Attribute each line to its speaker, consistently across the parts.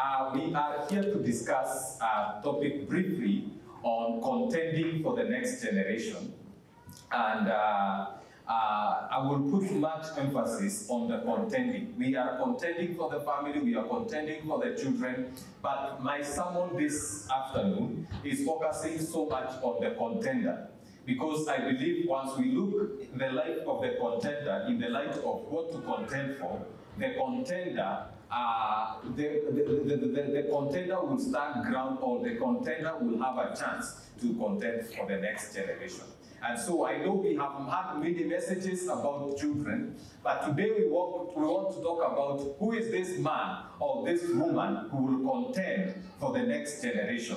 Speaker 1: Uh, we are here to discuss a topic briefly on contending for the next generation. And uh, uh, I will put much emphasis on the contending. We are contending for the family, we are contending for the children, but my sermon this afternoon is focusing so much on the contender. Because I believe once we look in the life of the contender, in the light of what to contend for, the contender, uh, the, the, the, the, contender will stand ground or the contender will have a chance to contend for the next generation. And so I know we have had many messages about children, but today we want, we want to talk about who is this man or this woman who will contend for the next generation.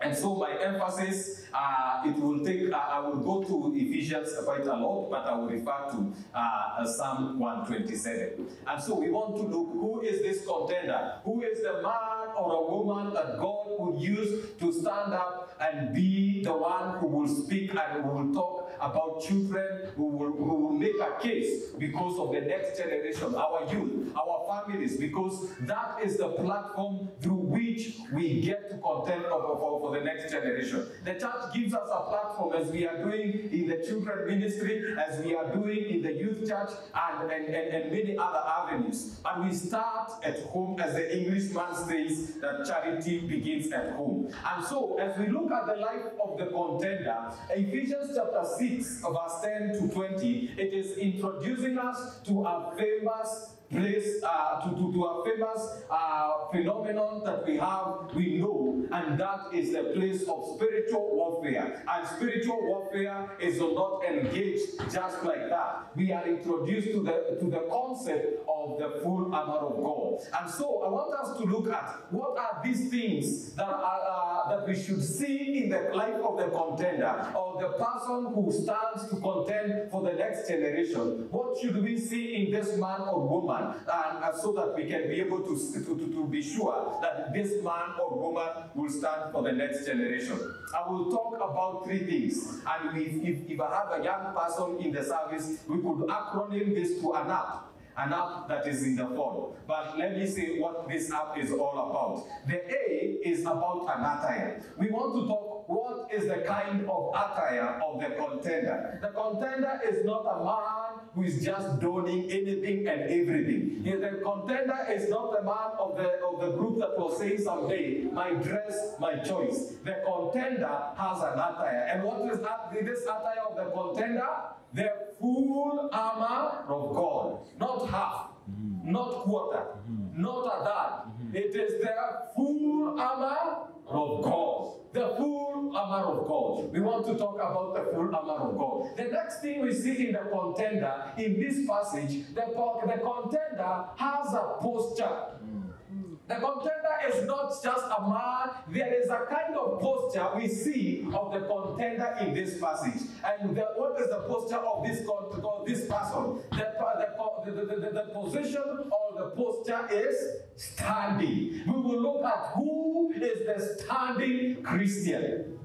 Speaker 1: And so my emphasis, uh, it will take, uh, I will go to Ephesians quite a lot, but I will refer to uh, Psalm 127. And so we want to look, who is this contender? Who is the man or a woman that God would use to stand up and be the one who will speak and who will talk about children, who will, who will make a case because of the next generation, our youth, our families, because that is the platform through which we get to contend for, for, the next generation. The church gives us a platform as we are doing in the children ministry, as we are doing in the youth church, and, and, and, and many other avenues. And we start at home, as the Englishman says, that charity begins at home. And so, as we look at the life of the contender, Ephesians chapter 6, verse 10 to 20, it is introducing us to a famous place uh, to, to, to a famous uh, phenomenon that we have, we know, and that is the place of spiritual warfare. And spiritual warfare is not engaged just like that. We are introduced to the to the concept of the full armor of God. And so I want us to look at what are these things that are uh, that we should see in the life of the contender or the person who stands to contend for the next generation. What should we see in this man or woman? And uh, so that we can be able to, to, to, be sure that this man or woman will stand for the next generation. I will talk about three things. And if, if, if I have a young person in the service, we could acronym this to an app an app that is in the phone. But let me see what this app is all about. The A is about an attire. We want to talk what is the kind of attire of the contender. The contender is not a man who is just donning anything and everything. The contender is not the man of the, of the group that was saying someday, my dress, my choice. The contender has an attire. And what is that, this attire of the contender? The full armor of God. Not half, mm-hmm. not quarter, mm-hmm. not a third. Mm-hmm. It is the full armor of God. The full armor of God. We want to talk about the full armor of God. The next thing we see in the contender, in this passage, the, the contender has a posture. Mm. The contender is not just a man, there is a kind of posture we see of the contender in this passage. And the, what is the posture of this, of this person? The, the, the, the, position or the posture is standing. We will look at who is the standing Christian.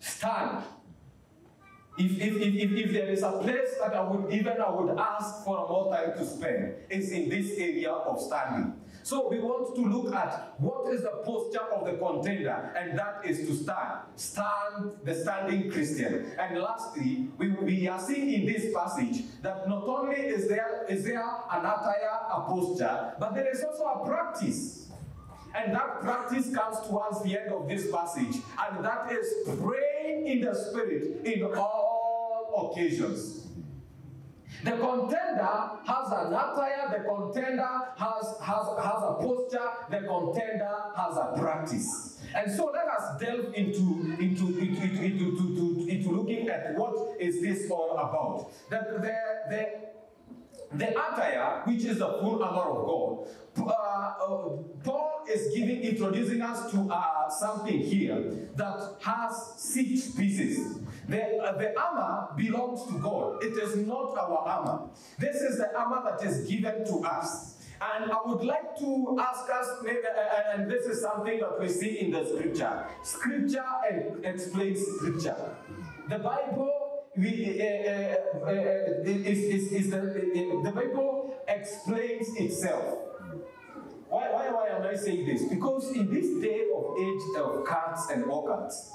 Speaker 1: Stand. If, if, if, if, there is a place that I would even I would ask for more time to spend, it's in this area of standing. So we want to look at what is the posture of the contender, and that is to stand. Stand, the standing Christian. And lastly, we, we are seeing in this passage that not only is there is there an attire, a posture, but there is also a practice. And that practice comes towards the end of this passage, and that is in the Spirit in all occasions. The contender has an attire, the contender has, has, has a posture, the contender has a practice. And so let us delve into, into, into, into, into, into, into looking at what is this all about. The, the, the, the attire, which is the full armor of God, uh, uh, Paul is giving, introducing us to uh, something here that has six pieces. The, uh, the armor belongs to God. It is not our armor. This is the armor that is given to us. And I would like to ask us, uh, uh, and this is something that we see in the scripture. Scripture explains scripture. The Bible we, uh, uh, uh, is, is, is the, the Bible explains itself. Why, why, why am I saying this? Because in this day of age of cards and orchids,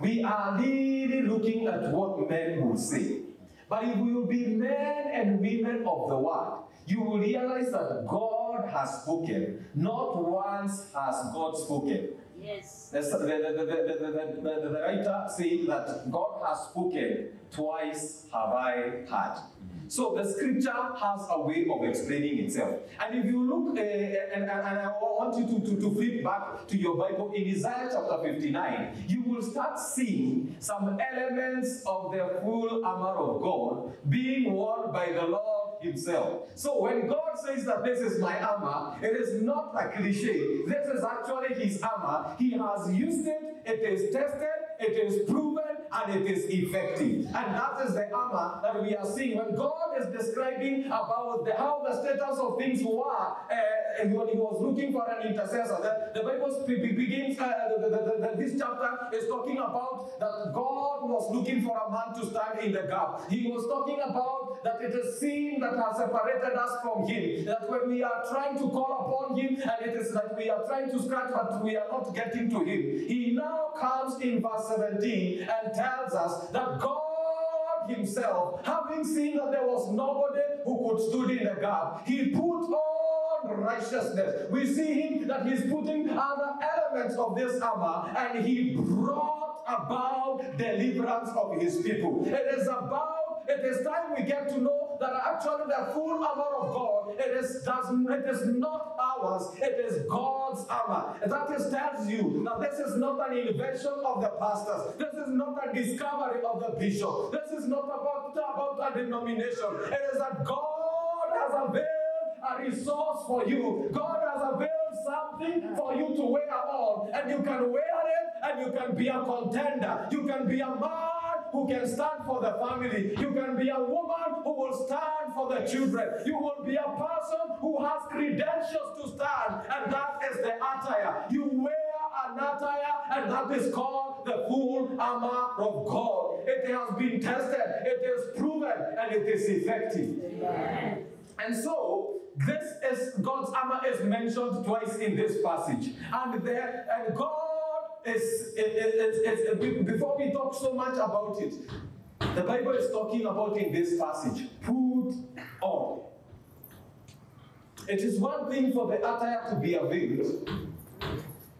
Speaker 1: we are really looking at what men will say. But if we will be men and women of the word, you will realize that God has spoken. Not once has God spoken.
Speaker 2: Yes.
Speaker 1: The, the, the, the, the, the, the, the writer said that God has spoken, twice have I heard. So the scripture has a way of explaining itself. And if you look, uh, and, and, I want you to, to, to flip back to your Bible in Isaiah chapter 59, you will start seeing some elements of the full armor of God being worn by the Lord himself. So when God says that this is my armor, it is not a cliche. This is actually his armor. He has used it, it is tested, it is proven, and it is effective. And that is the armor that we are seeing. When God is describing about the, how the status of things were uh, when he was looking for an intercessor, the, the Bible begins, uh, the, the, this chapter is talking about that God was looking for a man to stand in the gap. He was talking about that it is sin that has separated us from him. That when we are trying to call upon him, and it is that we are trying to scratch, but we are not getting to him. He now comes in verse 17 and tells us that God Himself, having seen that there was nobody who could stood in the gap, He put on righteousness. We see Him that He's putting other elements of this armor, and He brought about deliverance of His people. It is about it is time we get to know that are actually the full armor of God, it is does it is not ours, it is God's armor. That is tells you that this is not an invention of the pastors, this is not a discovery of the bishop, this is not about, about a denomination. It is that God has availed a resource for you. God has availed something for you to wear on, and you can wear it, and you can be a contender. You can be a man who can stand for the family. You can be a woman who will stand for the children. You will be a person who has credentials to stand, and that is the attire. You wear an attire, and that is called the full armor of God. It has been tested, it is proven, and it is effective.
Speaker 2: Amen.
Speaker 1: And so, this is God's armor is mentioned twice in this passage. And there, and God is, is, before we talk so much about it, the Bible is talking about in this passage, put on. It is one thing for the attire to be availed.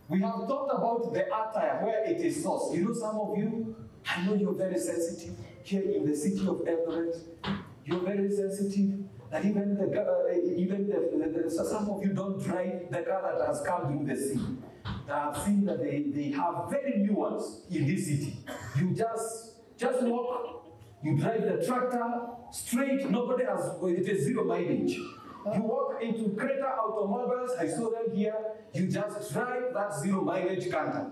Speaker 1: We have talked about the attire, where it is sourced. You know, some of you, I know you're very sensitive here in the city of Eldoret. You're very sensitive. that even the uh, even the, the, some of you don't drive the car that has come through the sea. I've seen that they, they have very new ones in this city. You just just walk, you drive the tractor straight, nobody has it is zero mileage. You walk into Creta Automobiles, I saw them here, you just drive that zero mileage canter.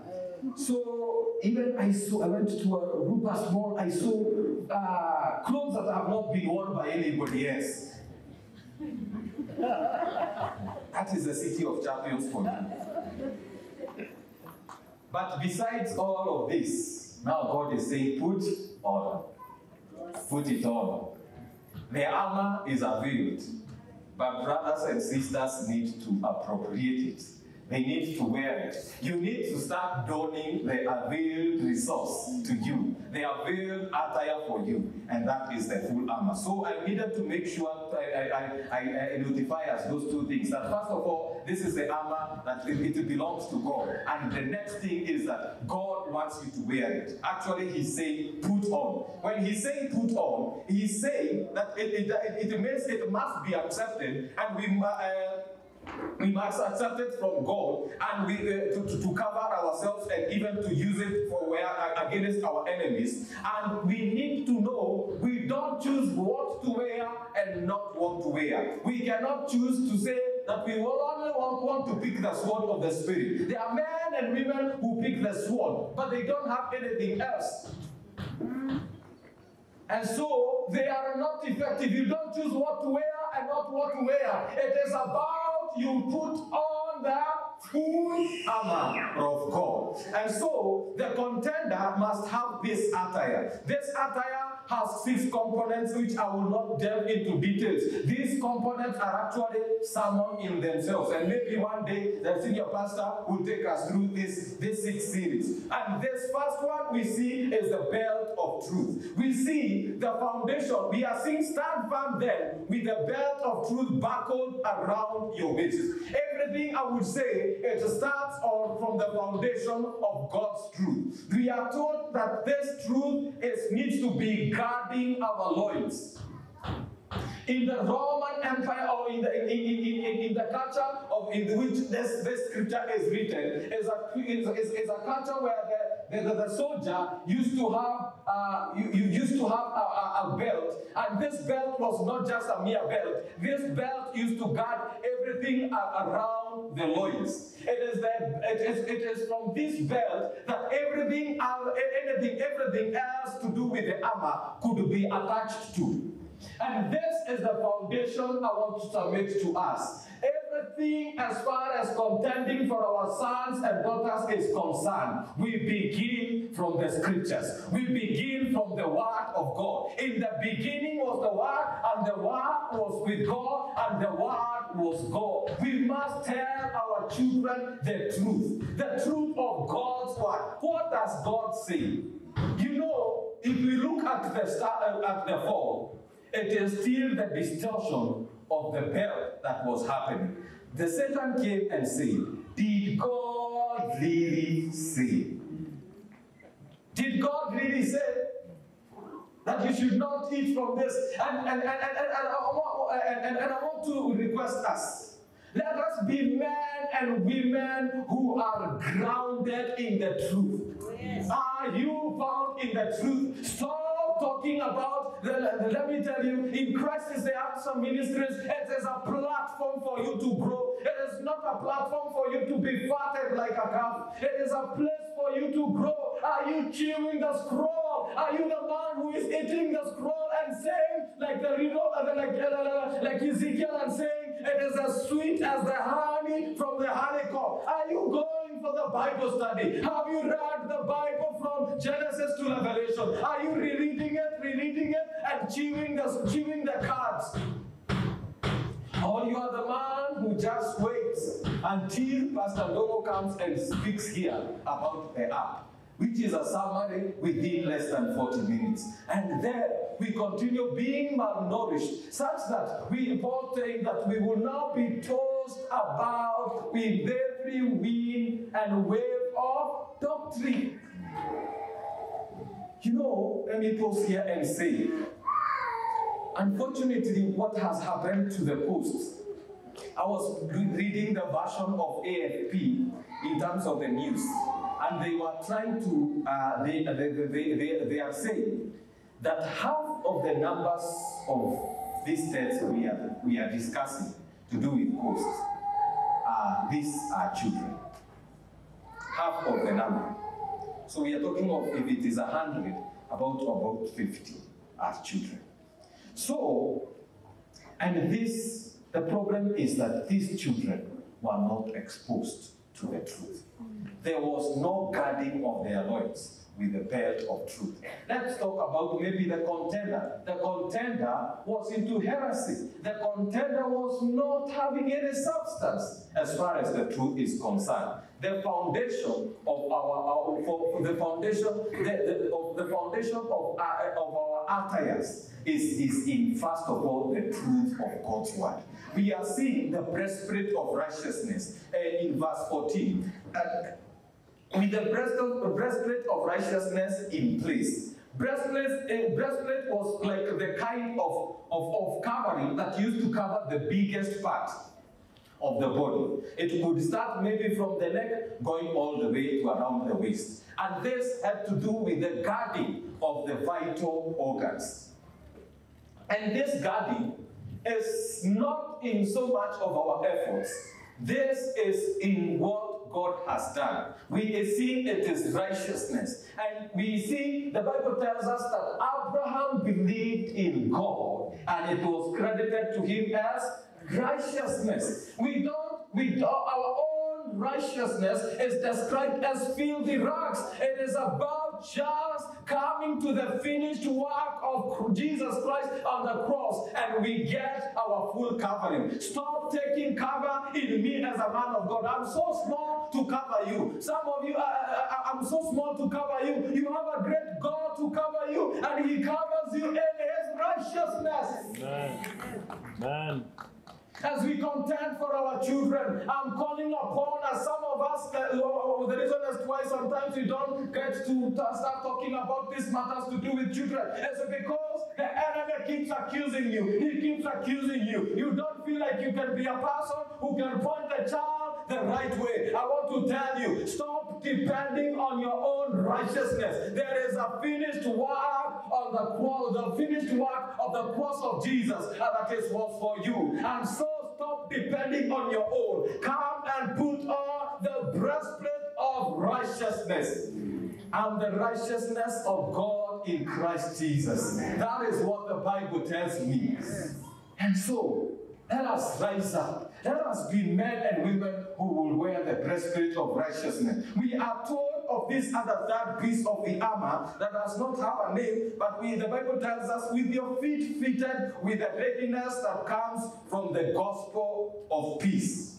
Speaker 1: So even I saw, I went to a Rupas mall, I saw uh, clothes that have not been worn by anybody else. that is the city of champions for me. But besides all of this, now God is saying, put on. Put it on. The armor is availed, but brothers and sisters need to appropriate it. They need to wear it. You need to start donning the availed resource to you, the availed attire for you, and that is the full armor. So I needed to make sure I, I, I, I notify us those two things. That first of all, this is the armor that it, it belongs to God, and the next thing is that God wants you to wear it. Actually, He's saying put on. When He's saying put on, He's saying that it, it, it, it means it must be accepted, and we. Uh, we must accept it from God and we uh, to, to, to, cover ourselves and even to use it for where against our enemies. And we need to know we don't choose what to wear and not what to wear. We cannot choose to say that we will only want, want to pick the sword of the spirit. There are men and women who pick the sword, but they don't have anything else. And so they are not effective. You don't choose what to wear and not what to wear. It is about you put on the full armor of God. And so the contender must have this attire. This attire has six components which I will not delve into details. These components are actually sermon in themselves. And maybe one day the senior pastor will take us through this, this six series. And this first one we see is the belt of truth. We see the foundation. We are seeing stand firm then with the belt of truth buckled around your waist. Everything I would say, it starts on from the foundation of God's truth. We are taught that this truth is needs to be guarding our loins. In the Roman Empire or in the, in, in, in, in the culture of in which this, this scripture is written, is a, is, is, is a culture where the, the, the, soldier used to have uh, you, you used to have a, a, a, belt, and this belt was not just a mere belt. This belt used to guard everything around the loins. It is the it is it is from this belt that everything anything everything else to do with the armor could be attached to. And this is the foundation I want to submit to us. Everything as far as contending for our sons and daughters is concerned, we begin from the scriptures. We begin from the word of God. In the beginning was the word, and the word was with God, and the word was God. We must tell our children the truth, the truth of God's word. What does God say? You know, if we look at the start, uh, at the fall, it is still the distortion of the belt that was happening. The Satan came and said, Did God really say? Did God really say that you should not eat from this? And, and, and, and, and, and, and, and I want to request us. Let us be men and women who are grounded in the truth. Oh, yes. Are you found in the truth? Stop talking about, the, the, let me tell you, in crisis there are some ministries, it is a platform for you to grow. It is not a platform for you to be fatted like a calf. It is a place for you to grow. Are you chewing the scroll? Are you the man who is eating the scroll and saying, like the uh, like, uh, like Ezekiel and saying, it is as sweet as the honey from the honeycomb? Are you going for the Bible study? Have you read the Bible from Genesis to Revelation? Are you rereading it, rereading it, and chewing the, chewing the cards? Or you are the man who just waits until Pastor Dogo comes and speaks here about the app which is a summary within less than 40 minutes. And then we continue being malnourished, such that we Paul that we will now be about with every wind and wave of doctrine. You know, let me pause here and say, unfortunately, what has happened to the post I was reading the version of AFP in terms of the news, and they were trying to, uh, they, they, they, they, they are saying that half of the numbers of these states we are, we are discussing to do with costs, these are children. Half of the number. So we are talking of if it is 100, about about 50 are children. So, and this the problem is that these children were not exposed to the truth. There was no guarding of their loins with the belt of truth. Let's talk about maybe the contender. The contender was into heresy. The contender was not having any substance as far as the truth is concerned. The foundation of our, our for, the foundation the, the, of the foundation of, uh, of our attires is, is in first of all the truth of God's word we are seeing the breastplate of righteousness uh, in verse 14. Uh, with the breastplate of righteousness in place. Breastplate, uh, breastplate was like the kind of, of, of covering that used to cover the biggest part of the body. It would start maybe from the neck going all the way to around the waist. And this had to do with the guarding of the vital organs. And this guarding is not in so much of our efforts. This is in what God has done. We see it is righteousness. And we see the Bible tells us that Abraham believed in God and it was credited to him as righteousness. We don't, we don't, our own righteousness is described as filthy rags. It is about just coming to the finished work of Jesus Christ on the cross, and we get our full covering. Stop taking cover in me as a man of God. I'm so small to cover you. Some of you, uh, uh, I'm so small to cover you. You have a great God to cover you, and He covers you in His righteousness.
Speaker 3: Amen. Amen.
Speaker 1: As we contend for our children, I'm calling upon us. Some of us, uh, uh, the reason is why sometimes we don't get to start talking about these matters to do with children. It's because the enemy keeps accusing you. He keeps accusing you. You don't feel like you can be a person who can point the child the right way. I want to tell you, stop depending on your own righteousness. There is a finished work on the cross, the finished work of the cross of Jesus, and that is was for you. And so stop depending on your own. Come and put on the breastplate of righteousness. And the righteousness of God in Christ Jesus. That is what the Bible tells me. And so, let us rise up. Let us be men and women who will wear the breastplate of righteousness. We are told of this other third piece of the armor that does not have a name, but we, the Bible tells us, with your feet fitted with the readiness that comes from the gospel of peace.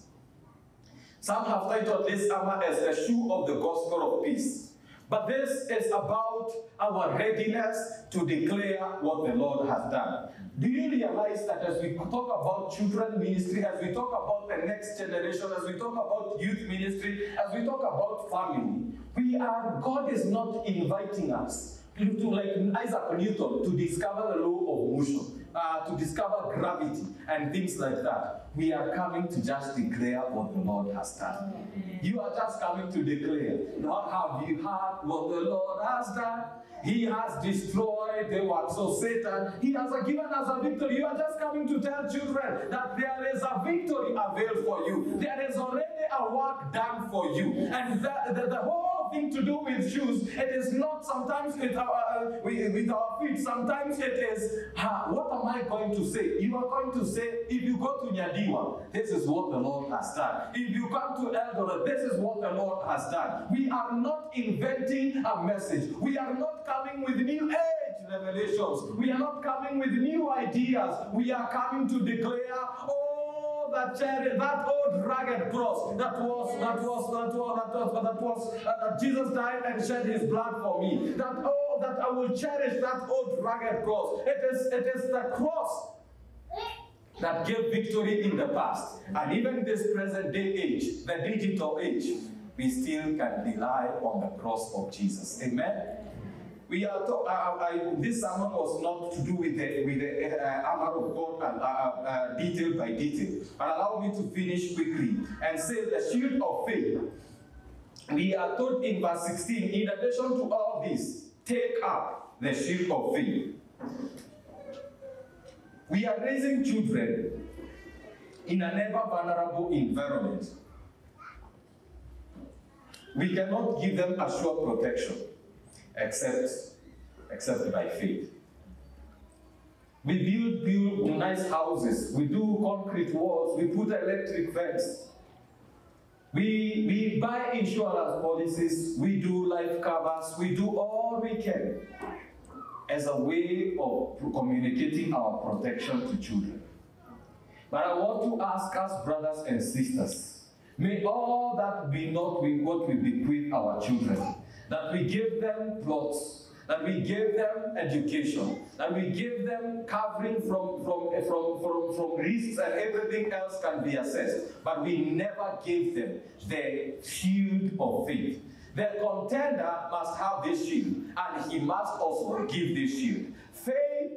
Speaker 1: Some have titled this armor as the shoe of the gospel of peace. But this is about our readiness to declare what the Lord has done. Do you realize that as we talk about children ministry, as we talk about the next generation, as we talk about youth ministry, as we talk about family, we are, God is not inviting us to, like Isaac Newton, to discover the law of motion, uh, to discover gravity and things like that. We are coming to just declare what the Lord has done. You are just coming to declare. What have you heard what the Lord has done? He has destroyed the works of Satan. He has given us a victory. You are just coming to tell children that there is a victory availed for you. There is already a work done for you. And the, the, the whole thing to do with shoes, it is not sometimes with our, uh, with, our feet. Sometimes it is, what am I going to say? You are going to say, if you go to Nyadiwa, this is what the Lord has done. If you come to Eldoret, this is what the Lord has done. We are not inventing a message. We are not coming with new age revelations. We are not coming with new ideas. We are coming to declare, oh, that chariot, that old rugged cross that was that was that was that was that was uh, that Jesus died and shed His blood for me. That oh, that I will cherish that old rugged cross. It is it is the cross that gave victory in the past. And even this present day age, the digital age, we still can rely on the cross of Jesus. Amen. We are to, uh, I, this sermon was not to do with the, with the uh, armor of God and uh, uh, detail by detail, but allow me to finish quickly and say the shield of faith. We are told in verse 16, in addition to all this, take up the shield of faith. We are raising children in an ever vulnerable environment. We cannot give them a sure protection except, except by faith. We build, build nice houses, we do concrete walls, we put electric fence. We, we buy insurance policies, we do life covers, we do all we can as a way of communicating our protection to children. But I want to ask us, brothers and sisters, may all that be not what we bequeath our children, that we give them plots, that we give them education, that we give them covering from, from, from, from, from risks and everything else can be assessed. But we never gave them the shield of faith. The contender must have this shield, and he must also give this shield.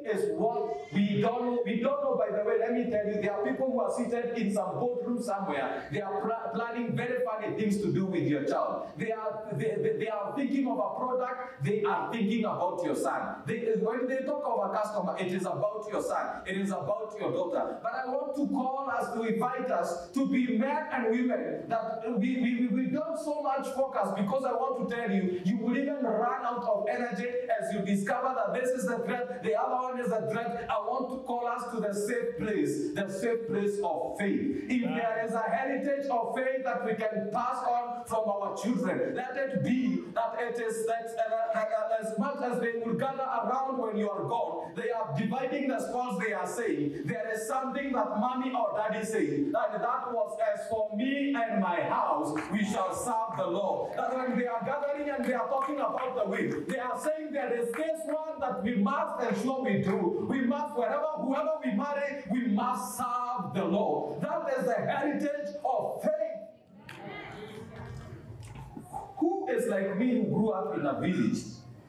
Speaker 1: Is what we don't know. We don't know, by the way, let me tell you, there are people who are seated in some boardroom somewhere. They are pl- planning very funny things to do with your child. They are, they, they, they are thinking of a product, they are thinking about your son. They, when they talk of a customer, it is about your son, it is about your daughter. But I want to call us, to invite us to be men and women that we, we, we so much focus because I want to tell you, you will even run out of energy as you discover that this is the threat, the other one is a threat, I want to call us to the safe place, the safe place of faith. If there is a heritage of faith that we can pass on from our children, let it be that it is that uh, uh, as much as they will gather around when you are gone, they are dividing the spoils they are saying. There is something that mommy or daddy say that that was as for me and my house, we shall serve the Lord. That when they are gathering and they are talking about the way, they are saying there is this one that we must ensure we do. We must, wherever, whoever we marry, we must serve the Lord. That is the heritage of faith. Who is like me who grew up in a village?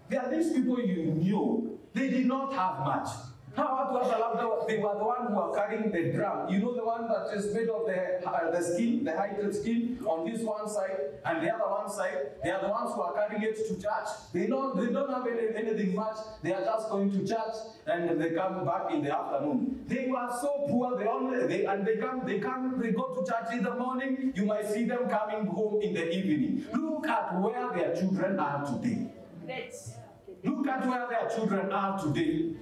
Speaker 1: There are these people you knew, they did not have much. How watu hapa labda they were the one who are carrying the drum. You know the one that is made of the uh, the skin, the hide skin on this one side and the other one side. They are the ones who are carrying it to church. They don't they don't have any, anything much. They are just going to church and they come back in the afternoon. They were so poor. They only they and they come they come they go to church in the morning. You might see them coming home in the evening. Look at where their children are today. Look at where their children are today.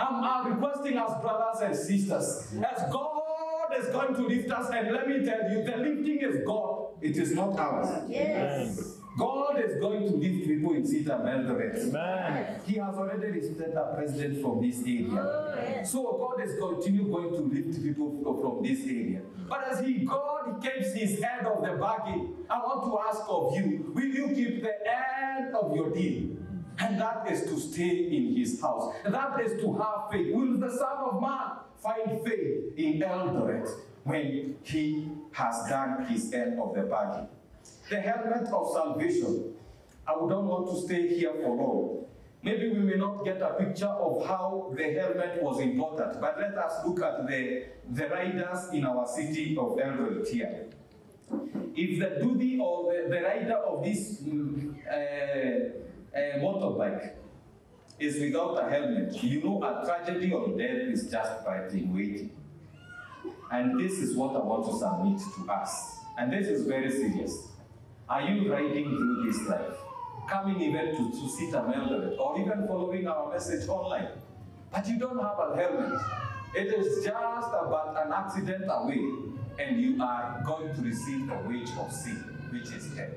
Speaker 1: I'm, I'm requesting us, brothers and sisters, as God is going to lift us, and let me tell you, the lifting is God, it is not ours.
Speaker 3: Yes.
Speaker 1: God is going to lift people in CITAM Eldoret.
Speaker 3: Amen.
Speaker 1: He has already lifted a president from this area. Oh, yes. So God is continue going to lift people from this area. But as He God keeps His end of the bargain, I want to ask of you, will you keep the end of your deal? And that is to stay in His house. That is to have faith. Will the Son of Man find faith in Eldoret when He has done His end of the bargain? The helmet of salvation. I don't want to stay here for long. Maybe we may not get a picture of how the helmet was important, but let us look at the, the riders in our city of Eldoret here. If the duty or the, the rider of this mm, uh, uh, motorbike is without a helmet, you know a tragedy of death is justified in waiting. And this is what I want to submit to us. And this is very serious. Are you riding through this life? Coming even to, to CITAM Eldoret or even following our message online. But you don't have a helmet. It is just about an accident away, and you are going to receive the wage of sin, which is death.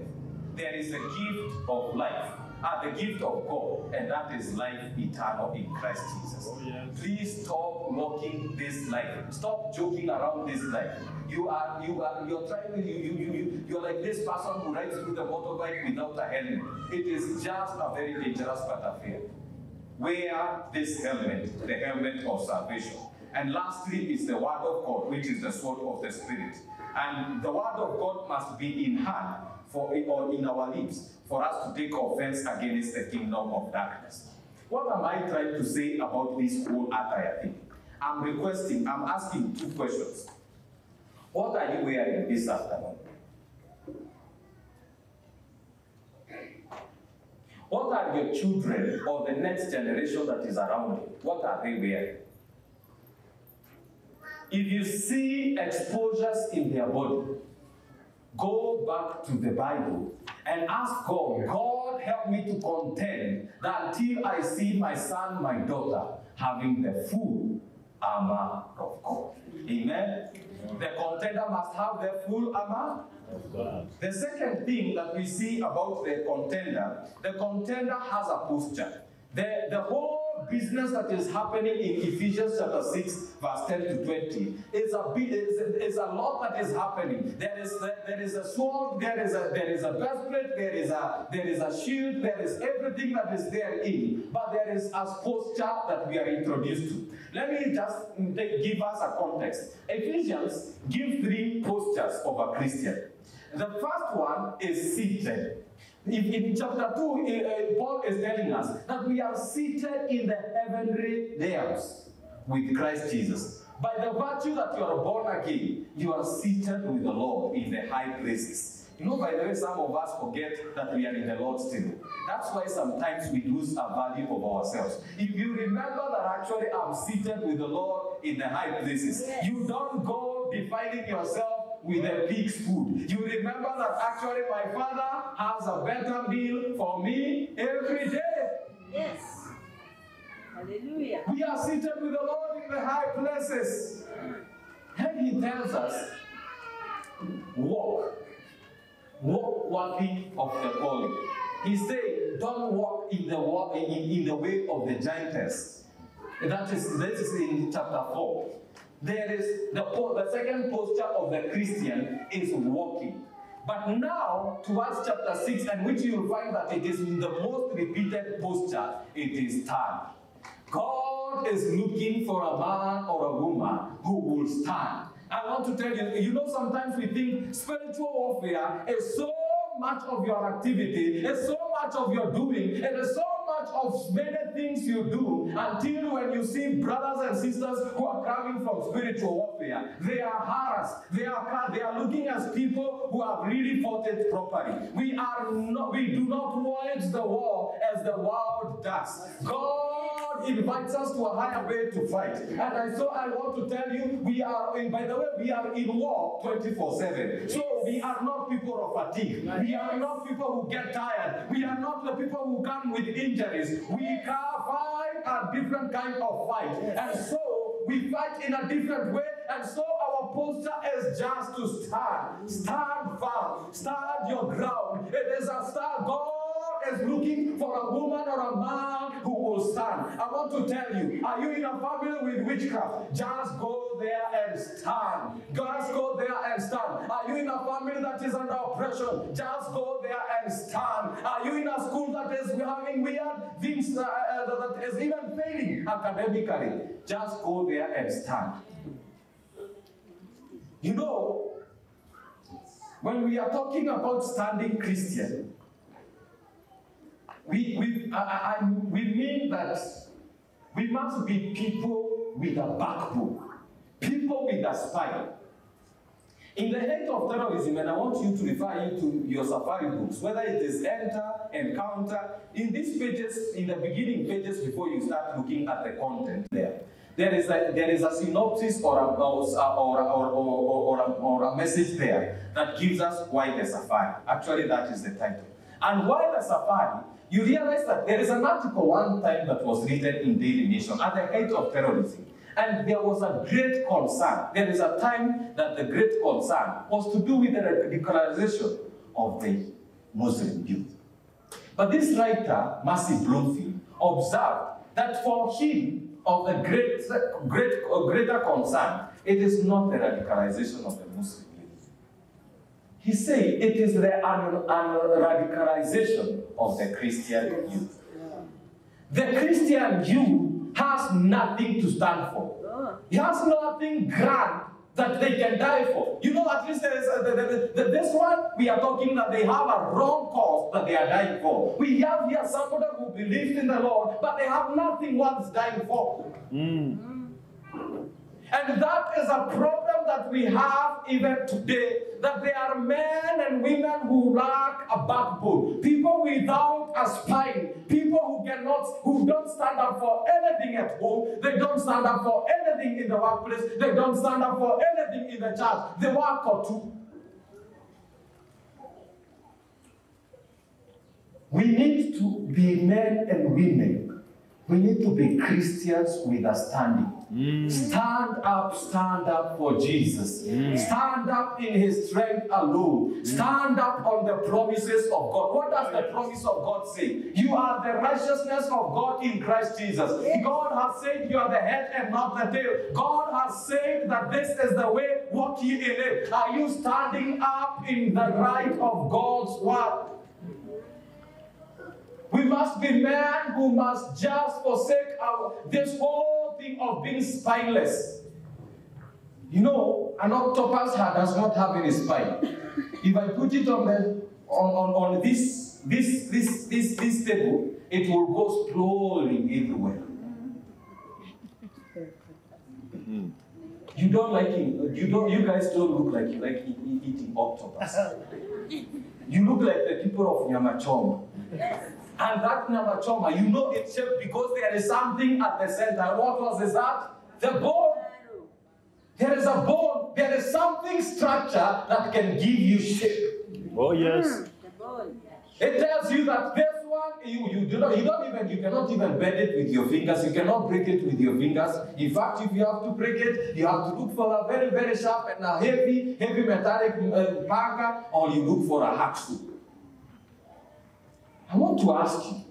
Speaker 1: There is a gift of life, uh, the gift of God, and that is life eternal in Christ Jesus.
Speaker 3: Oh, yes.
Speaker 1: Please stop mocking this life. Stop joking around this life. You are you are you're trying you you you you you're like this person who rides through the motorbike without a helmet. It is just a very dangerous but affair. Wear this helmet, the helmet of salvation. And lastly is the word of God, which is the sword of the spirit. And the word of God must be in hand for or in our lips for us to take offense against the kingdom of darkness. What am I trying to say about this whole attire thing? I'm requesting, I'm asking two questions. What are you wearing this afternoon? What are your children or the next generation that is around you? What are they wearing? If you see exposures in their body, go back to the Bible and ask God, God, help me to contend that until I see my son, my daughter having the full armor of God. Amen. The contender must have the full armor
Speaker 3: God.
Speaker 1: the second thing that we see about the contender, the contender has a posture. The, the whole business that is happening in Ephesians chapter 6, verse 10 to 20, is a, is a lot that is happening. There is, there is a sword, there is a, there is a breastplate, there is a, there is a shield, there is everything that is there in. But there is a posture that we are introduced to. Let me just give us a context. Ephesians give three postures of a Christian. The first one is seated. In, in chapter 2, uh, uh, Paul is telling us that we are seated in the heavenly realms with Christ Jesus. By the virtue that you are born again, you are seated with the Lord in the high places. You know, by the way, some of us forget that we are in the Lord still. That's why sometimes we lose our value of ourselves. If you remember that actually I'm seated with the Lord in the high places, you don't go defiling yourself with the pig's food. You remember that actually my father has a better meal for me every day.
Speaker 4: Yes. Hallelujah.
Speaker 1: We are seated with the Lord in the high places. And he tells us, walk. Walk worthy of the calling. He said, don't walk in the in, in the way of the Gentiles. That is this is in chapter 4. There is the, the second posture of the Christian is walking. But now, towards chapter 6, and which you will find that it is in the most repeated posture, it is stand. God is looking for a man or a woman who will stand. I want to tell you, you know, sometimes we think spiritual warfare is so much of your activity, it's so much of your doing, is so much of many things you do until when you see brothers and sisters who are coming from spiritual warfare, they are harassed, they are they are looking as people who have really fought it properly. We are not, we do not wage the war as the world does. God invites us to a higher way to fight. And I, so I want to tell you, we are, in, by the way, we are in war 24 7. So we are not people of fatigue. We are not people who get tired. We are not the people who come with injuries. We fight a different kind of fight. And so we fight in a different way. And so our posture is just to stand. Stand firm. Stand your ground. It is a stand. God is looking for a woman or a man who will stand. I want to tell you, are you in a family with witchcraft? Just go there and stand. Just go there and stand. Are you in a family that is under oppression? Just go there and stand. Are you in a school that is having weird things uh, uh, that is even failing academically? Just go there and stand. You know, when we are talking about standing Christian, we, we, I, we mean that we must be people with a backbone, people with a spine. In the hate of terrorism, and I want you to refer you to your safari books, whether it is enter, encounter, in these pages, in the beginning pages before you start looking at the content there. There is a, there is a synopsis or a, or, or, or, or a message there that gives us why the safari. Actually, that is the title. And why the safari, you realize that there is an article one time that was written in Daily Nation at the height of terrorism. And there was a great concern. There is a time that the great concern was to do with the radicalization of the Muslim youth. But this writer, Mercy Bloomfield, observed that for him, of the great, great, greater concern, it is not the radicalization of the Muslim. He said it is the radicalization of the Christian youth. The Christian youth has nothing to stand for. He has nothing grand that they can die for. You know, at least there is a, the, the, the, this one, we are talking that they have a wrong cause that they are dying for. We have here somebody who believes in the Lord, but they have nothing worth dying for. Mm. And that is a problem that we have even today. That there are men and women who lack a backbone, people without a spine, people who cannot, who don't stand up for anything at home, they don't stand up for anything in the workplace, they don't stand up for anything in the church. They work or two. We need to be men and women. We need to be Christians with a standing. Mm. Stand up, stand up for Jesus. Mm. Stand up in his strength alone. Mm. Stand up on the promises of God. What does the promise of God say? You are the righteousness of God in Christ Jesus. God has said you are the head and not the tail. God has said that this is the way, walk ye in it. Are you standing up in the right of God's word? We must be men who must just forsake our this whole thing of being spineless. You know, an octopus does not have any spine. If I put it on the on, on, on this this this this this table, it will go sprawling everywhere. You don't like it. You don't. You guys don't look like you like eating octopus. You look like the people of Nyamachoma. And that Nyamachoma, you know it's shaped because there is something at the center. What was is that? The bone. There is a bone. There is something structure that can give you shape.
Speaker 3: Oh, yes.
Speaker 4: the bone.
Speaker 1: It tells you that this one you, you do not you don't even you cannot even bend it with your fingers. You cannot break it with your fingers. In fact, if you have to break it, you have to look for a very very sharp and a heavy heavy metallic uh, panga, or you look for a hacksaw. I want to ask you,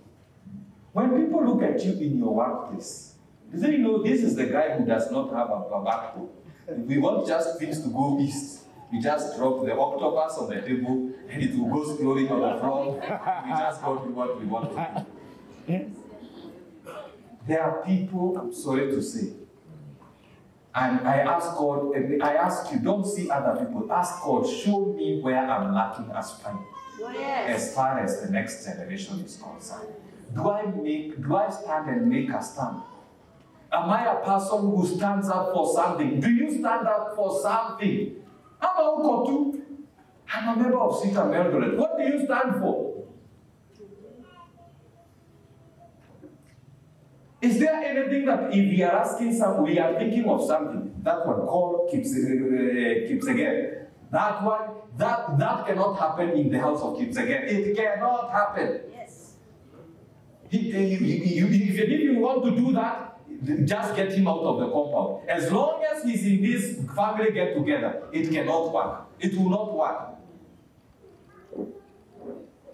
Speaker 1: when people look at you in your workplace, do they know this is the guy who does not have a, a? We want just things to go east. We just drop the octopus on the table and it will go slowly on the floor. We just go do what we want to do. There are people, I'm sorry to say, and I ask God, I ask you, don't see other people. Ask God, show me where I'm lacking as a spine as far as the next generation is concerned. Do I make, do I stand and make a stand? Am I a person who stands up for something? Do you stand up for something? I'm a Ukotu. I'm a member of CITAM Eldoret. What do you stand for? Is there anything that if we are asking some, we are thinking of something, that one call keeps uh, keeps again. That one, that that cannot happen in the house of kids again. It cannot happen.
Speaker 4: Yes.
Speaker 1: He, he, he, you, if you- if you want to do that, just get him out of the compound. As long as he's in this family get together, it cannot work. It will not work.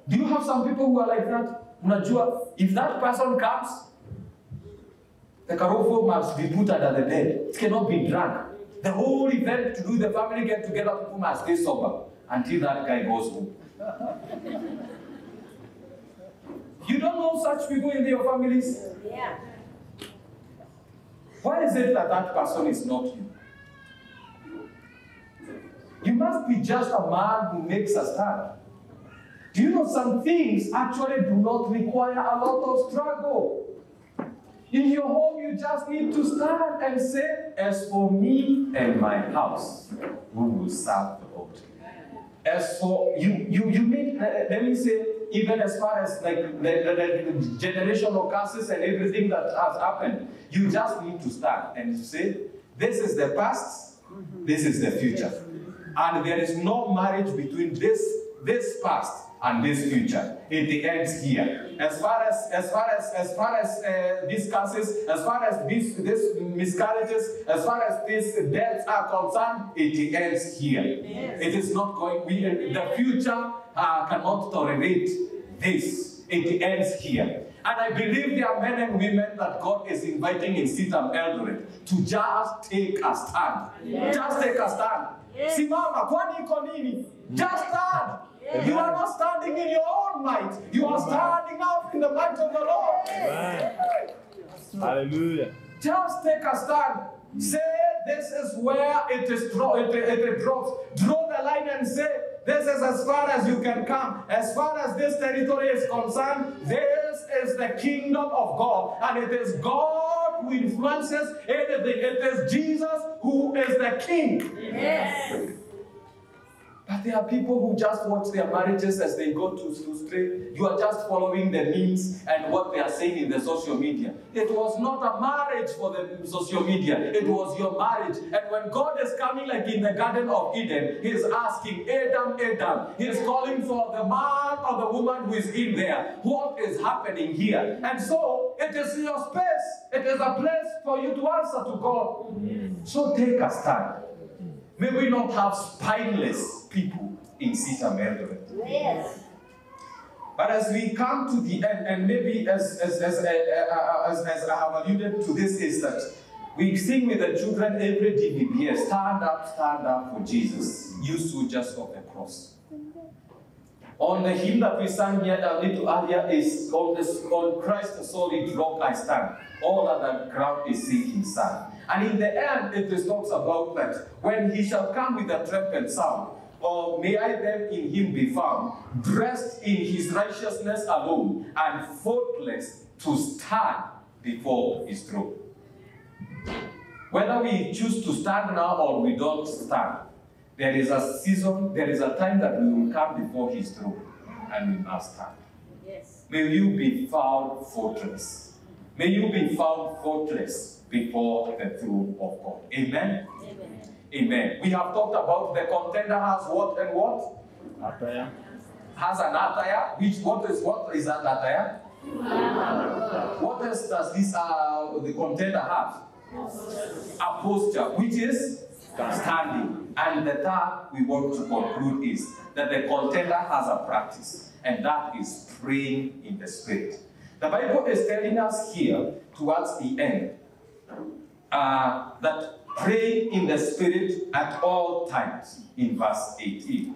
Speaker 1: Do you have some people who are like that? Unajua, if that person comes, the karofo must be put under the bed. It cannot be drunk. The whole event to do the family get together, people must stay sober until that guy goes home. You don't know such people in your families?
Speaker 4: Yeah.
Speaker 1: Why is it that that person is not you? You must be just a man who makes a stand. Do you know some things actually do not require a lot of struggle? In your home, you just need to stand and say, As for me and my house, we will serve the Lord. As for you, you, you need, let uh, uh, let me say, even as far as like the, the, the generational curses and everything that has happened, you just need to stand and say, This is the past, this is the future. And there is no marriage between this, this past and this future. It ends here. As far as as far as as far as uh, these curses, as far as these this miscarriages, as far as these deaths are concerned, it ends here.
Speaker 4: Yes.
Speaker 1: It is not going. We, the future uh, cannot tolerate this. It ends here. And I believe there are men and women that God is inviting in CITAM Eldoret to just take a stand.
Speaker 4: Yes.
Speaker 1: Just take a stand.
Speaker 4: Yes.
Speaker 1: Simama, kwani iko nini? Just stand. You are not standing in your own might. You are standing up in the might of the Lord.
Speaker 3: Amen. Hallelujah.
Speaker 1: Just take a stand. Say, this is where it is draw, it, it, it drops. Draw the line and say, this is as far as you can come. As far as this territory is concerned, this is the kingdom of God. And it is God who influences anything. It is Jesus who is the king.
Speaker 4: Yes.
Speaker 1: But there are people who just watch their marriages as they go to, to stray. You are just following the memes and what they are saying in the social media. It was not a marriage for the social media, it was your marriage. And when God is coming, like in the Garden of Eden, He's asking, Adam, Adam, He's calling for the man or the woman who is in there. What is happening here? And so it is your space, it is a place for you to answer to God. So take a stand. May we not have spineless people in CITAM Eldoret.
Speaker 4: Yes.
Speaker 1: But as we come to the end, and maybe as, as, as, uh, uh, as, as I have alluded to this, is that we sing with the children every DVBS, stand up, stand up for Jesus, you soldiers of the cross. On the hymn that we sang here a little earlier is on, this, on Christ the solid rock I stand. All other ground is sinking sand. And in the end, it talks about that when he shall come with a trumpet sound, or may I then in him be found, dressed in his righteousness alone, and faultless to stand before his throne. Whether we choose to stand now or we don't stand, there is a season, there is a time that we will come before his throne and we must stand.
Speaker 4: Yes.
Speaker 1: May you be found faultless. May you be found faultless before the throne of God. Amen.
Speaker 4: Amen.
Speaker 1: We have talked about the contender has what and what?
Speaker 3: Attire.
Speaker 1: Has an attire. Which what is what is that attire? What else does this uh, the contender have? A posture, which is standing. And the third we want to conclude is that the contender has a practice, and that is praying in the spirit. The Bible is telling us here, towards the end, uh, that praying in the spirit at all times, in verse 18.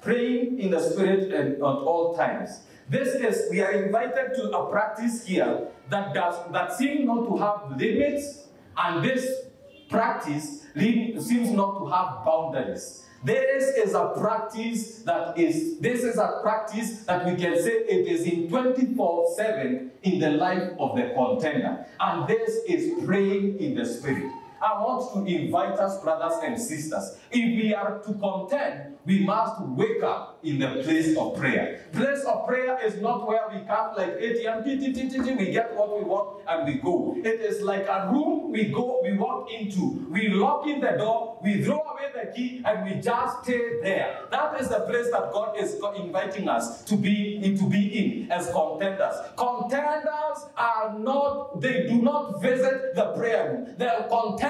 Speaker 1: Praying in the spirit and at all times. This is, we are invited to a practice here that does that seems not to have limits, and this practice seems not to have boundaries. This is a practice that is, this is a practice that we can say it is in 24 7 in the life of the contender. And this is praying in the spirit. I want to invite us, brothers and sisters, if we are to contend, we must wake up in the place of prayer. Place of prayer is not where we come like ATM, we get what we want and we go. It is like a room we go, we walk into, we lock in the door, we throw away the key, and we just stay there. That is the place that God is inviting us to be in, to be in as contenders. Contenders are not, they do not visit the prayer room. The contenders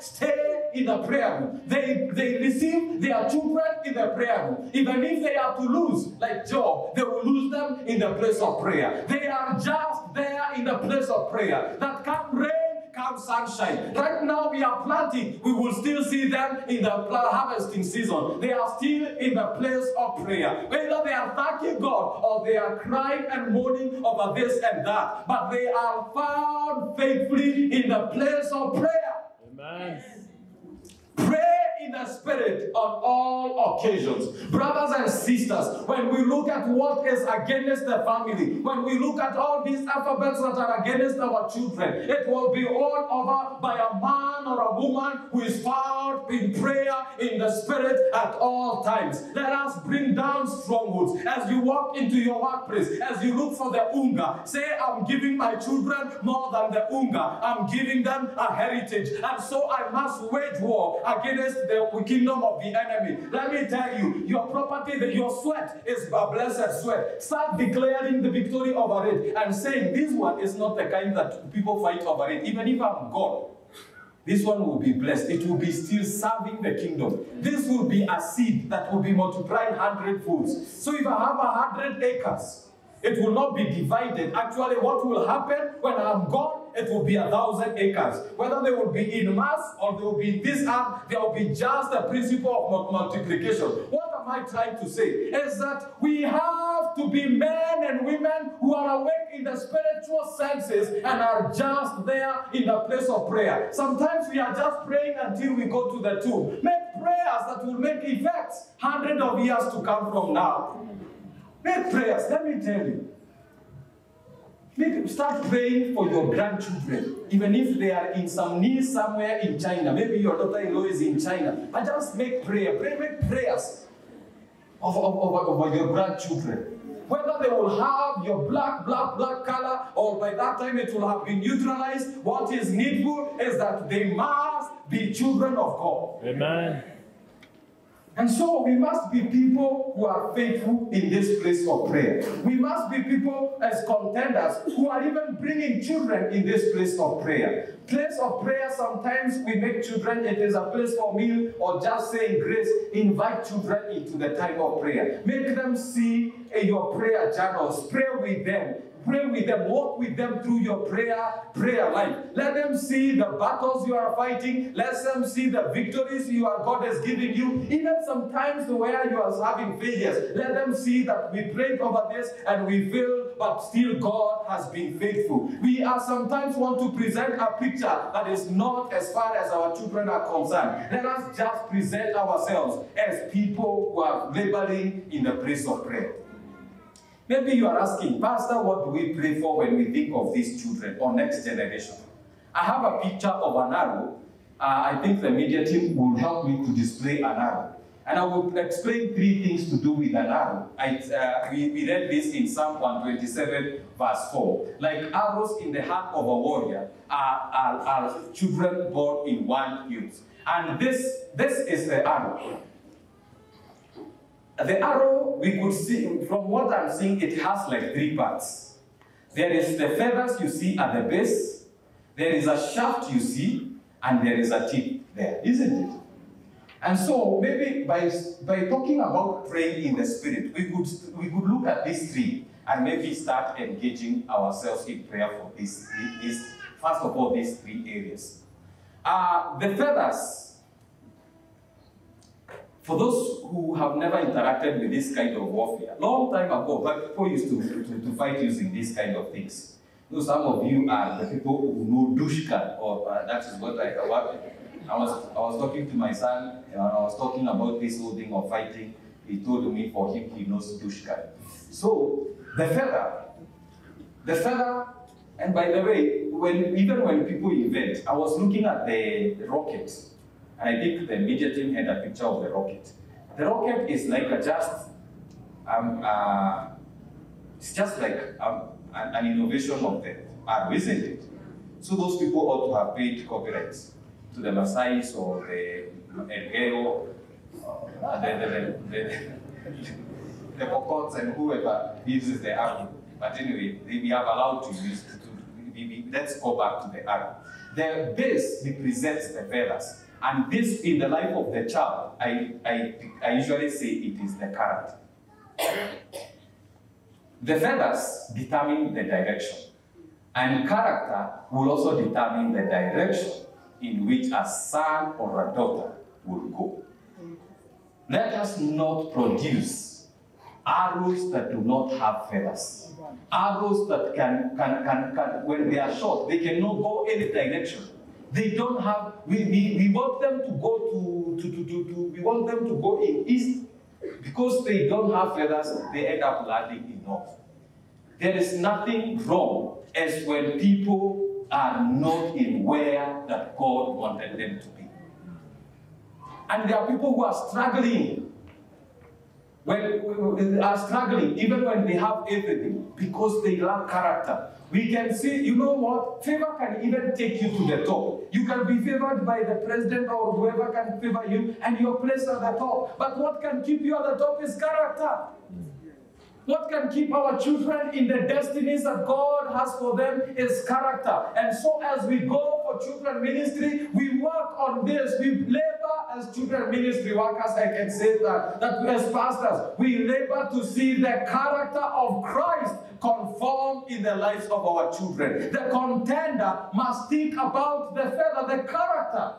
Speaker 1: stay in the prayer room. They they receive their children in the prayer room. Even if they are to lose, like Job, they will lose them in the place of prayer. They are just there in the place of prayer. That come rain, come sunshine. Right now we are planting. We will still see them in the harvesting season. They are still in the place of prayer. Whether they are thanking God or they are crying and mourning over this and that, but they are found faithfully in the place of prayer.
Speaker 3: Amen.
Speaker 1: In the spirit on all occasions. Brothers and sisters, when we look at what is against the family, when we look at all these alphabets that are against our children, it will be all over by a man or a woman who is found in prayer in the spirit at all times. Let us bring down strongholds as you walk into your workplace, as you look for the unga. Say, I'm giving my children more than the unga. I'm giving them a heritage. And so I must wage war against the kingdom of the enemy. Let me tell you, your property, your sweat is a blessed sweat. Start declaring the victory over it and saying, This one is not the kind that people fight over it. Even if I'm God, this one will be blessed. It will be still serving the kingdom. This will be a seed that will be multiplied hundred folds. So if I have a hundred acres, it will not be divided. Actually, what will happen when I'm gone? It will be a thousand acres. Whether they will be in mass or they will be in this earth, there will be just the principle of multiplication. What am I trying to say? Is that we have to be men and women who are awake in the spiritual senses and are just there in the place of prayer. Sometimes we are just praying until we go to the tomb. Make prayers that will make effects hundreds of years to come from now. Make prayers, let me tell you. Make, start praying for your grandchildren, even if they are in some knees somewhere in China. Maybe your daughter-in-law is in China. But just make prayer. Pray, make prayers of, of, over your grandchildren. Whether they will have your black, black, black color, or by that time it will have been neutralized, what is needful is that they must be children of God.
Speaker 3: Amen.
Speaker 1: And so we must be people who are faithful in this place of prayer. We must be people as contenders who are even bringing children in this place of prayer. Place of prayer, sometimes we make children, it is a place for meal or just saying grace. Invite children into the time of prayer. Make them see your prayer journals. Pray with them. Pray with them, walk with them through your prayer, prayer life. Let them see the battles you are fighting. Let them see the victories you are God has given you. Even sometimes where you are having failures, let them see that we prayed over this and we failed, but still God has been faithful. We are sometimes want to present a picture that is not as far as our children are concerned. Let us just present ourselves as people who are laboring in the place of prayer. Maybe you are asking, Pastor, what do we pray for when we think of these children or next generation? I have a picture of an arrow. Uh, I think the media team will help me to display an arrow. And I will explain three things to do with an arrow. I, uh, we, we read this in Psalm 127, verse 4. Like arrows in the heart of a warrior are, are, are children born in one youth. And this, this is the arrow. The arrow, we could see, from what I'm seeing, it has like three parts. There is the feathers you see at the base, there is a shaft you see, and there is a tip there, isn't it? And so maybe by, by talking about praying in the spirit, we could, we could look at these three and maybe start engaging ourselves in prayer for these, this first of all, these three areas. Uh, the feathers, for those who have never interacted with this kind of warfare, long time ago, people used to, to, to fight using these kind of things. Know, some of you are the people who know dushka, or uh, that is what I, what, I was I was talking to my son, and I was talking about this whole thing of fighting. He told me for him he knows dushka. So the feather, the feather, and by the way, when even when people invent, I was looking at the rocket, and I think the media team had a picture of the rocket. The rocket is like a just, um, uh, it's just like um, an, an innovation of the arrow, isn't it? So those people ought to have paid copyrights to the Masais or the Elguero, uh, the, the, the, the, Pokots and whoever uses the arrow. But anyway, we are allowed to use, to, to, let's go back to the arrow. The base represents the feathers. And this, in the life of the child, I, I, I usually say it is the character. The feathers determine the direction, and character will also determine the direction in which a son or a daughter will go. Let us not produce arrows that do not have feathers. Arrows that can, can, can, can when they are shot, they cannot go any direction. They don't have, we, we, we want them to go to, to, to, to, to, we want them to go in east because they don't have feathers, they end up landing in north. There is nothing wrong as when people are not in where that God wanted them to be. And there are people who are struggling. When are struggling, even when they have everything, because they lack character. We can see, you know what? Favor can even take you to the top. You can be favored by the president or whoever can favor you, and you're placed at the top. But what can keep you at the top is character. What can keep our children in the destinies that God has for them is character. And so, as we go for children ministry, we work on this. We labor as children ministry workers. I can say that. That as pastors, we labor to see the character of Christ conform in the lives of our children. The contender must think about the feather, the character.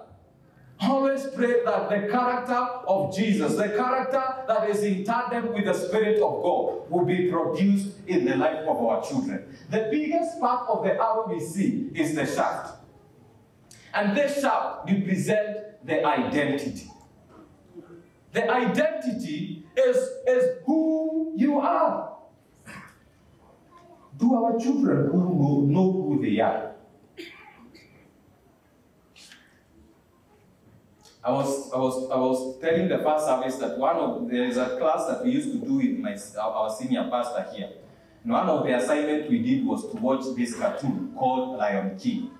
Speaker 1: Always pray that the character of Jesus, the character that is in tandem with the Spirit of God, will be produced in the life of our children. The biggest part of the arrow we see is the shaft. And this shaft represents the identity. The identity is, is who you are. Do our children who know, who they are? I was, I was, I was telling the first service that one of there is a class that we used to do with my our senior pastor here. And one of the assignment we did was to watch this cartoon called Lion King.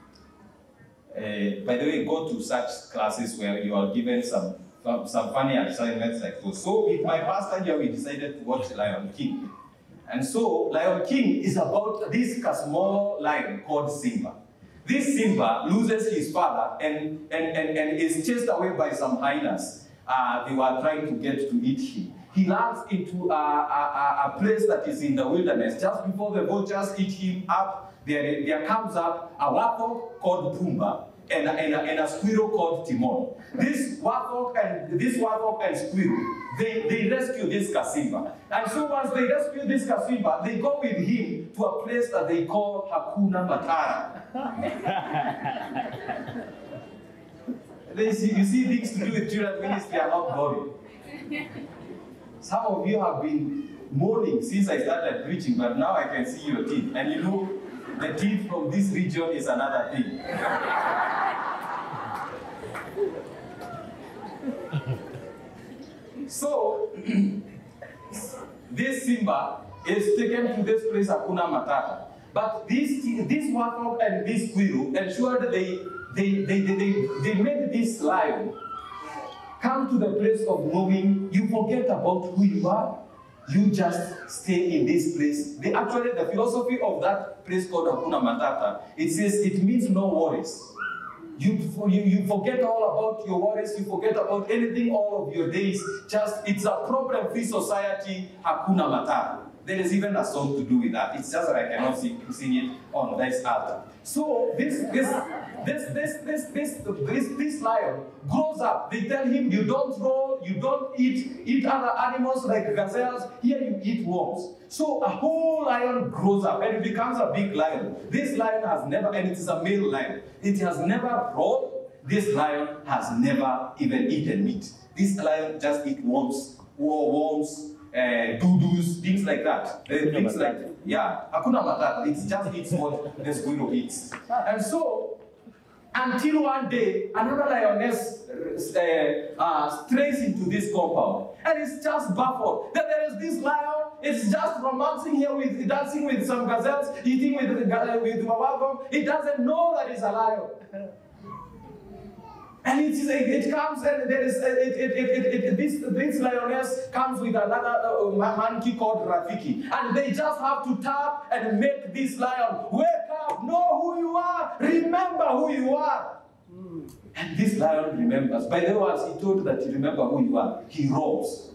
Speaker 1: Uh, by the way, go to such classes where you are given some some funny assignments like those. So with my pastor here, we decided to watch Lion King. And so Lion King is about this small lion called Simba. This Simba loses his father and, and, and, and is chased away by some hyenas. Uh, they were trying to get to eat him. He lands into a, a, a, place that is in the wilderness. Just before the vultures eat him up, there, there comes up a warthog called Pumbaa and a, and, and a squirrel called Timon. This warthog and this warthog and squirrel, they, they rescue this Kasimba. And so once they rescue this Kasimba, they go with him to a place that they call Hakuna Matata. they see, you see things to do with children ministry are not boring. Some of you have been mourning since I started preaching, but now I can see your teeth. And you know, the teeth from this region is another thing. So, this Simba is taken to this place, Hakuna Matata. But this, this warthog and this squirrel ensured they, they, they, they, they, they made this lion come to the place of knowing you forget about who you are. You just stay in this place. The, actually, the philosophy of that place called Hakuna Matata, it says it means no worries. You, you, you forget all about your worries, you forget about anything all of your days. Just, it's a problem free society, Hakuna Matata. There is even a song to do with that. It's just that I cannot sing, sing it on this altar. So this this this this this this this this lion grows up. They tell him you don't roll, you don't eat eat other animals like gazelles. Here you eat worms. So a whole lion grows up and it becomes a big lion. This lion has never, and it is a male lion. It has never rolled. This lion has never even eaten meat. This lion just eat worms, war worms, uh, doo-doos, things like that. Uh, things like, yeah, Hakuna Matata. It just eats what the squirrel eats. And so, until one day, another lioness uh, uh, strays into this compound and it's just baffled that there is this lion. It's just romancing here with dancing with some gazelles, eating with with wawagom. It doesn't know that it's a lion. And it, is, it, comes and there is it, it, it, it, this, this lioness comes with another uh, monkey called Rafiki. And they just have to tap and make this lion wake up, know who you are, remember who you are. And this lion remembers. By the way, he told that he remember who you are, he roars.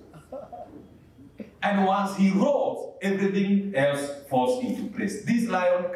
Speaker 1: And once he roars, everything else falls into place. This lion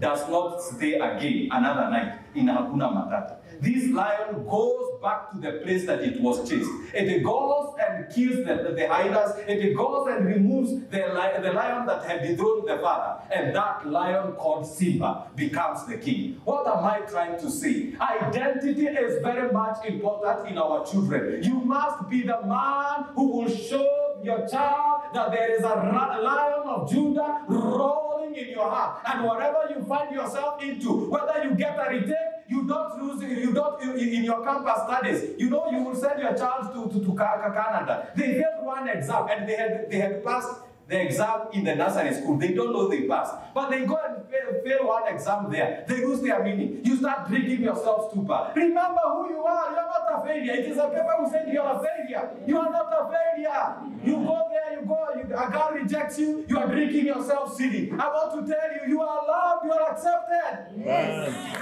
Speaker 1: does not stay again another night in Hakuna Matata. This lion goes back to the place that it was chased. It goes and kills the, the, hyenas. It goes and removes the, li- the lion that had dethroned the father. And that lion called Simba becomes the king. What am I trying to say? Identity is very much important in our children. You must be the man who will show your child that there is a lion of Judah rolling in your heart. And whatever you find yourself into, whether you get a retake, you don't lose, you don't, in your campus studies, you know, you will send your child to, to, to Canada. They failed one exam and they had, they had passed the exam in the nursery school. They don't know they passed. But they go and fail, fail one exam there. They lose their meaning. You start drinking yourself stupor. Remember who you are. You're not a failure. It is a paper who said you're a failure. You are not a failure. You go there, you go, you, a girl rejects you, you are drinking yourself silly. I want to tell you, you are loved, you are accepted. Yes.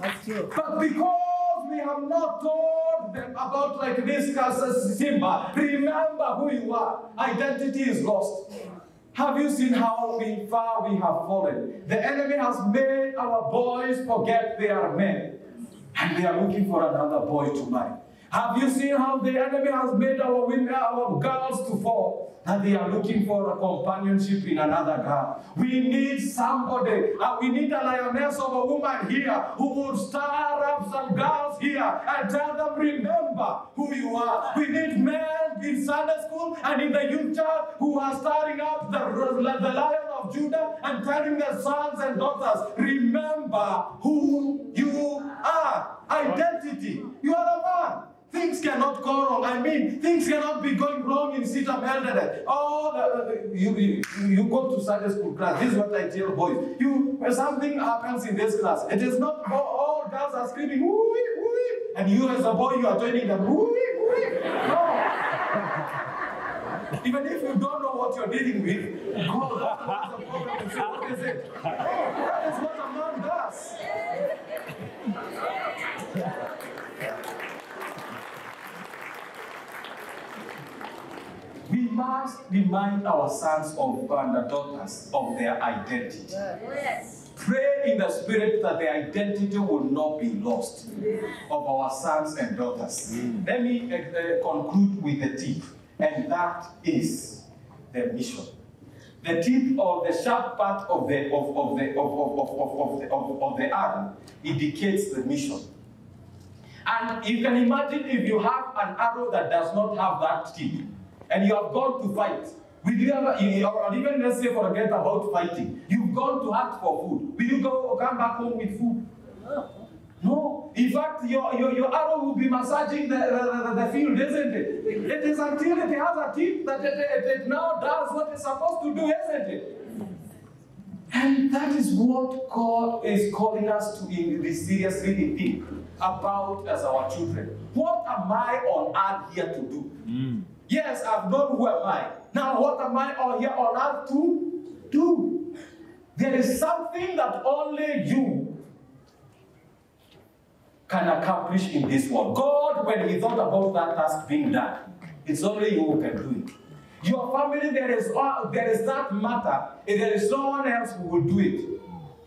Speaker 4: That's true.
Speaker 1: But because we have not told them about like this as Simba, remember who you are. Identity is lost. Have you seen how we far we have fallen? The enemy has made our boys forget they are men. And they are looking for another boy to marry. Have you seen how the enemy has made our women, our girls to fall? And they are looking for a companionship in another girl. We need somebody. uh, we need a lioness of a woman here who will stir up some girls here and tell them, remember who you are. We need men in Sunday school and in the youth church who are stirring up the, the lion of Judah and telling their sons and daughters, remember who you are. Identity. You are a man. Things cannot go wrong. I mean, things cannot be going wrong in Eldoret. Oh, you, you, you go to Sunday school class. This is what I tell boys. You, when something happens in this class, it is not all, girls are screaming, woo woo and you as a boy, you are joining them, woo woo No. Even if you don't know what you're dealing with, go back to the say, what is it? That is what a man does. We remind our sons of and daughters of their identity.
Speaker 4: Yes.
Speaker 1: Pray in the spirit that their identity will not be lost of our sons and daughters. Let me uh, uh, conclude with the tip, and that is the mission. The tip or the sharp part of the of, of the of, of, of, of, of, the, of, of the arm indicates the mission. And you can imagine if you have an arrow that does not have that tip, and you have gone to fight. Will you ever, or even let's say forget about fighting, you've gone to hunt for food. Will you go come back home with food? No. In fact, your, your, your arrow will be massaging the, the, the, the field, isn't it? It is until it has a tip that it, it, it now does what it's supposed to do, isn't it? And that is what God is calling us to in- seriously think about as our children. What am I on earth here to do?
Speaker 3: Mm.
Speaker 1: Yes, I've known who am I. Now, what am I on here on earth to do? There is something that only you can accomplish in this world. God, when He thought about that task being done, it's only you who can do it. Your family, there is uh, there is that matter, and there is no one else who will do it.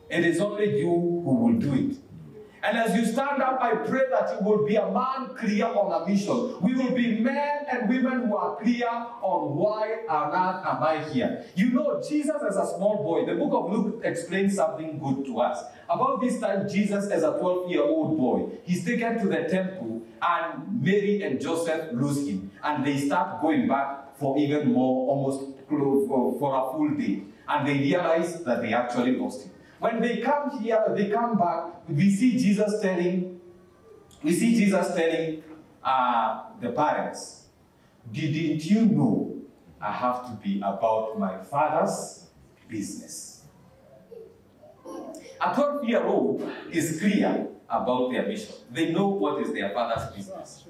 Speaker 1: It is only you who will do it. And as you stand up, I pray that you will be a man clear on a mission. We will be men and women who are clear on why on earth am I here. You know, Jesus as a small boy, the book of Luke explains something good to us. About this time, Jesus as a 12 year old boy, he's taken to the temple and Mary and Joseph lose him. And they start going back for even more, almost for a full day. And they realize that they actually lost him. When they come here, they come back, we see Jesus telling, we see Jesus telling uh, the parents, didn't you know I have to be about my father's business? A 12 year old is clear about their mission. They know what is their father's business.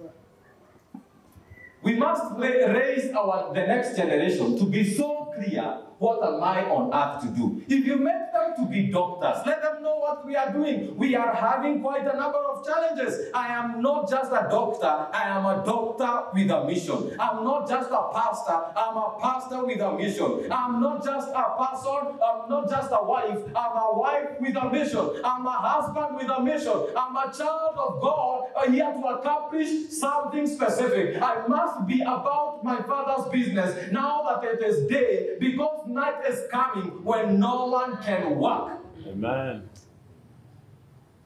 Speaker 1: We must raise our the next generation to be so clear what am I on earth to do. If you make them to be doctors, let them know what we are doing. We are having quite a number of challenges. I am not just a doctor, I am a doctor with a mission. I'm not just a pastor, I'm a pastor with a mission. I'm not just a person, I'm not just a wife, I'm a wife with a mission. I'm a husband with a mission. I'm a child of God uh, here to accomplish something specific. I must be about my father's business now that it is day because night is coming when no one can work.
Speaker 3: Amen.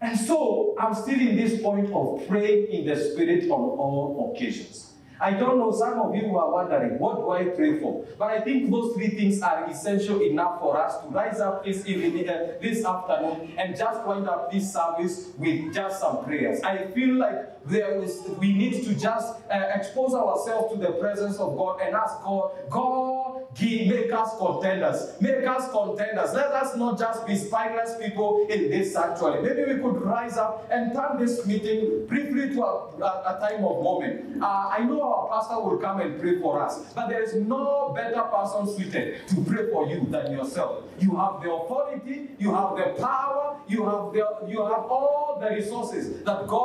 Speaker 1: And so I'm still in this point of praying in the spirit on all occasions. I don't know, some of you are wondering, what do I pray for? But I think those three things are essential enough for us to rise up this evening, uh, this afternoon, and just wind up this service with just some prayers. I feel like there is, we need to just uh, expose ourselves to the presence of God and ask God, God, make us contenders. Make us contenders. Let us not just be spineless people in this sanctuary. Maybe we could rise up and turn this meeting briefly to a, a, a time of moment. Uh, I know our pastor will come and pray for us, but there is no better person suited to pray for you than yourself. You have the authority, you have the power, you have the, you have all the resources that God